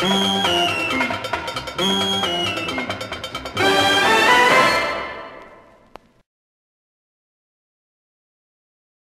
Música